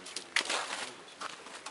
ничего не